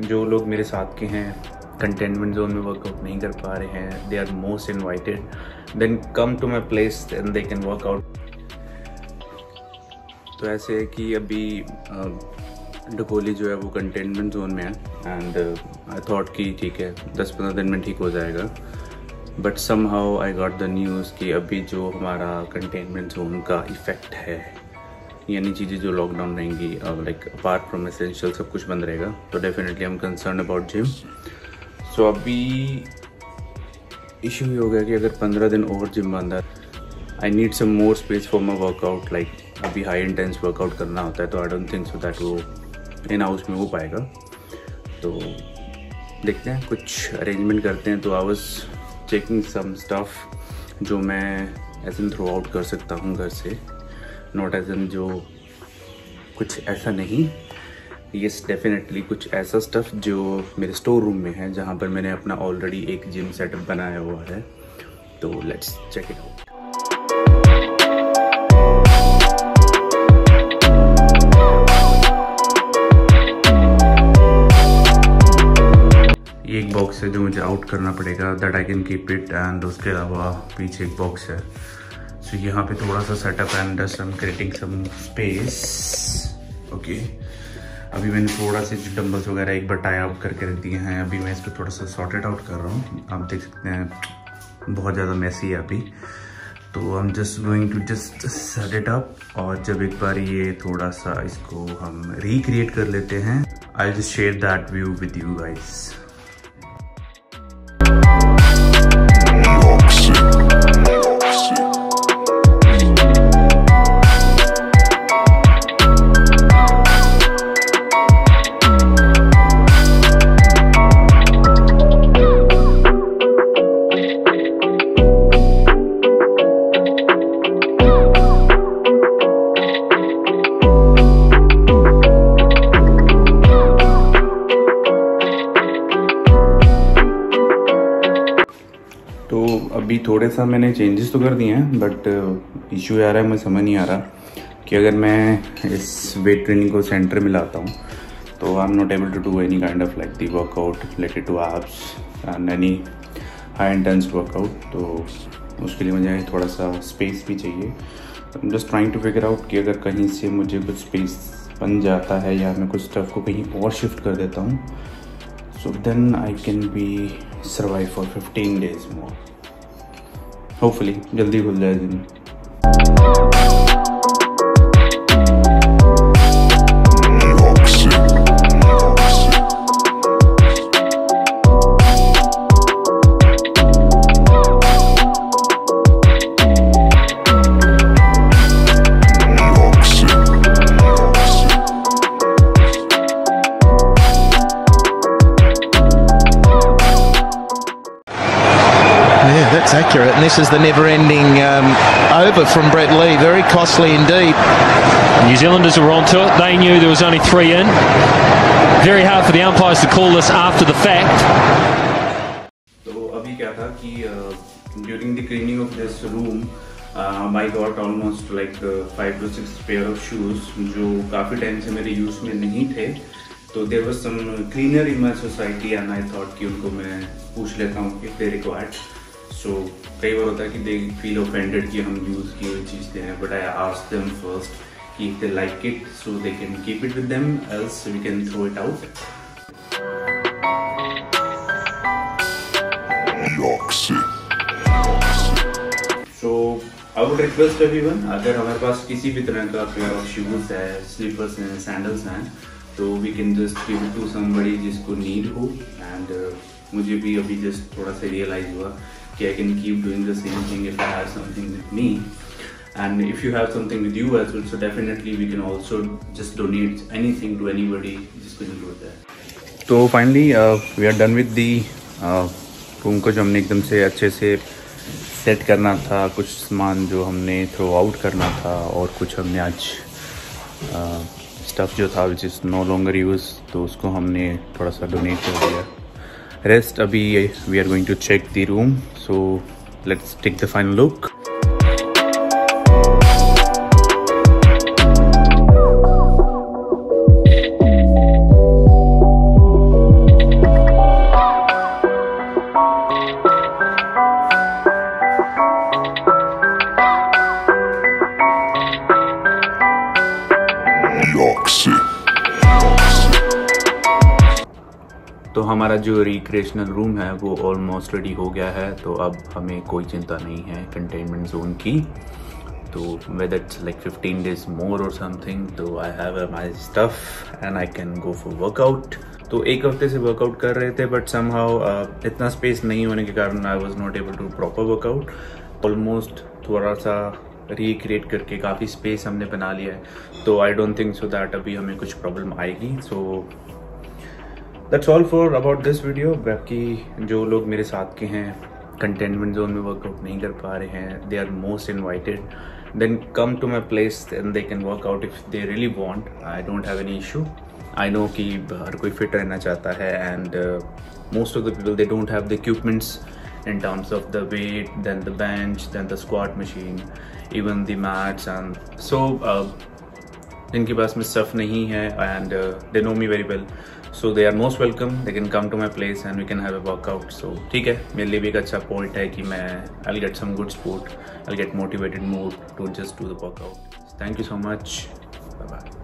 जो लोग मेरे साथ के हैं कंटेनमेंट जोन में वर्कआउट नहीं कर पा रहे हैं they are most invited then come to my place and they can work out तो ऐसे है कि अभी डकोली जो है वो कंटेनमेंट जोन में है एंड आई थॉट कि ठीक है दस पंद्रह दिन में ठीक हो जाएगा. But somehow I got the news कि अभी जो हमारा कंटेनमेंट जोन का इफ़ेक्ट है यानी चीज़ें जो लॉकडाउन रहेंगी लाइक अपार्ट फ्रॉम एसेंशियल सब कुछ बंद रहेगा तो definitely am concern about gym so अभी इशू ये हो गया कि अगर पंद्रह दिन और जिम बंद है I need some more space for my workout like अभी हाई इंटेंस वर्कआउट करना होता है तो I don't think so that वो इन हाउस में हो पाएगा. तो देखते हैं, कुछ अरेंजमेंट करते हैं तो I was checking some stuff जो मैं एज इन थ्रू आउट कर सकता हूँ घर से. नॉट एज एन जो कुछ ऐसा नहीं यस डेफिनेटली कुछ ऐसा स्टफ़ जो मेरे स्टोर रूम में है, जहाँ पर मैंने अपना ऑलरेडी एक जिम सेटअप बनाया हुआ है। तो लेट्स चेक इट आउट एक बॉक्स है जो मुझे आउट करना पड़ेगा that I can keep it and उसके अलावा पीछे एक बॉक्स है। सो so, यहाँ पे थोड़ा सा setup and some creating some space okay अभी मैंने थोड़ा से जो डम्बल्स वगैरह एक बार टाई आउट करके रख दिए हैं। अभी मैं इसको थोड़ा सा सॉर्टेड आउट कर रहा हूँ। आप देख सकते हैं बहुत ज़्यादा मैसी है अभी। तो हम just going to just set it up और जब एक बार ये थोड़ा सा इसको हम रिक्रिएट कर लेते हैं I just share that view with you guys अभी थोड़े सा मैंने चेंजेस तो कर दिए हैं बट इशू uh, आ रहा है मुझे समझ नहीं आ रहा कि अगर मैं इस वेट ट्रेनिंग को सेंटर में लाता हूँ तो I am not able to do any kind of like the workout related to apps and any high intense workout तो उसके लिए मुझे थोड़ा सा स्पेस भी चाहिए। Just trying to figure out कि अगर कहीं से मुझे कुछ स्पेस बन जाता है या मैं कुछ स्टफ़ को कहीं और शिफ्ट कर देता हूँ so then I can be survive for fifteen days more hopefully जल्दी खुल जाए दिन। accurate, and this is the never-ending um, over from Brett Lee. Very costly indeed. New Zealanders were onto it. They knew there was only three in. Very hard for the umpires to call this after the fact. तो अभी क्या था कि during the cleaning of this room um, I got almost like uh, five to six pair of shoes जो काफ़ी time से मेरे use में नहीं थे तो there was some cleaner in my society and I thought कि उनको मैं पूछ लेता हूँ इफ दे रिक्वायर्ड सो कई बार होता है कि दे फील ऑफेंडेड कि हम यूज़ की हुई चीज़ दे हैं but I ask them first कि if they like it so they can keep it with them else we can throw it out so I would request everyone अगर हमारे पास किसी भी तरह का पेयर ऑफ़ शूज़ है स्लीपर्स हैं सैंडल्स हैं तो we can just give to somebody जिसको नीड हो एंड uh, मुझे भी अभी जस्ट थोड़ा सा रियलाइज़ हुआ कि I can keep doing the same thing if I have something with me and if you have something with you as so definitely we can also just donate anything to anybody जिसको ज़रूरत है तो finally we are done with the room को जो हमने एकदम से अच्छे से सेट करना था, कुछ सामान जो हमने थ्रो आउट करना था और कुछ हमने आज uh, स्टफ़ जो था which is no longer use तो उसको हमने थोड़ा सा डोनेट कर दिया। rest abhi we are going to check the room. So let's take the final look. York तो हमारा जो रिक्रिएशनल रूम है वो ऑलमोस्ट रेडी हो गया है तो अब हमें कोई चिंता नहीं है कंटेनमेंट जोन की। तो whether it's like 15 days more और समथिंग तो I have my stuff and I can go for workout तो एक हफ़्ते से वर्कआउट कर रहे थे बट समहाउ uh, इतना स्पेस नहीं होने के कारण I was not able to proper workout almost थोड़ा सा रिक्रिएट करके काफ़ी स्पेस हमने बना लिया है। तो I don't think so that अभी हमें कुछ प्रॉब्लम आएगी। So that's all for about this video बाकी जो लोग मेरे साथ के हैं कंटेनमेंट जोन में वर्कआउट नहीं कर पा रहे हैं they are most invited then come to my place and they can work out if they really want I don't have any issue I know कि हर कोई फिट रहना चाहता है and most of the people they don't have the equipments terms of the weight, then the bench, then the squat machine, even the mats and so uh, जिनके पास में stuff नहीं है and they know me very well so they are most welcome they can come to my place and we can have a workout so ठीक है. मेरे लिए भी एक अच्छा पॉइंट है कि मैं I get some good sport I get motivated mood to just do the workout thank you so much bye bye